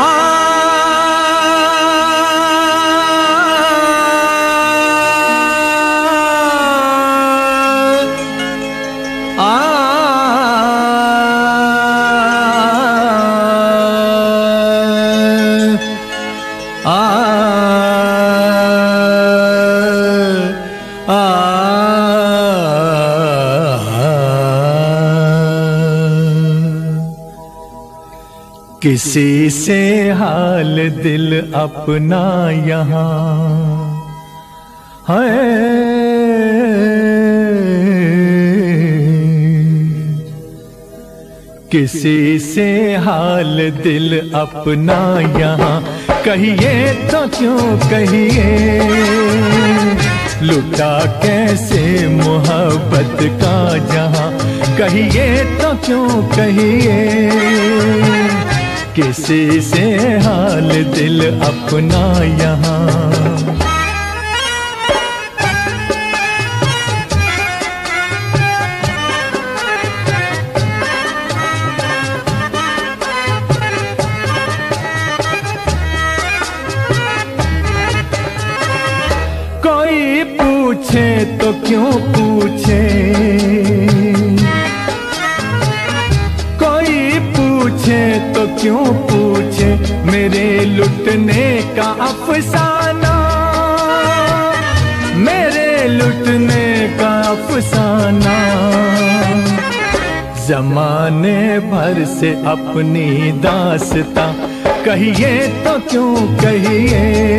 Ah किसी से हाल दिल अपना यहाँ। है किसी से हाल दिल अपना यहाँ। कहिए तो क्यों कहिए, लुटा कैसे मोहब्बत का जहाँ। कहिए तो क्यों कहिए किसी से हाल दिल अपना यहाँ। पूछे तो क्यों पूछे? क्यों पूछे? मेरे लुटने का अफसाना। मेरे लुटने का अफसाना। जमाने भर से अपनी दासता। कहिए तो क्यों कहिए?